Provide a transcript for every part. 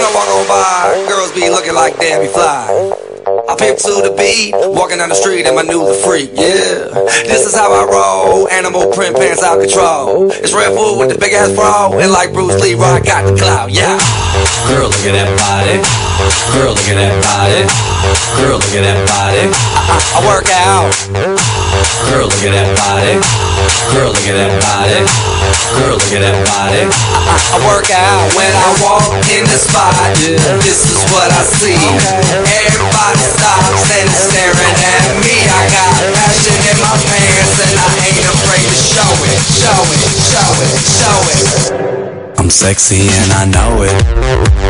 when I walk on by, girls be looking like Debbie Fly. I pimp to the beat, walking down the street and my new the freak, yeah. This is how I roll, animal print pants out control. It's Red Bull with the big ass bra, and like Bruce Lee, I got the clout, yeah. Girl, look at that body. Girl, look at that body. Girl, look at that body. I, I work out. Girl, look at that body. Girl, look at that body. Girl, look at that body. I, I work out when I walk in the spot. This is what I see. Everybody stops and is staring at me. I got passion in my pants and I ain't afraid to show it, show it, show it, show it. I'm sexy and I know it.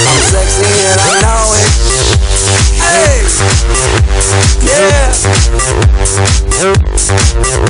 I'm sexy and I know it. Hey. Yeah.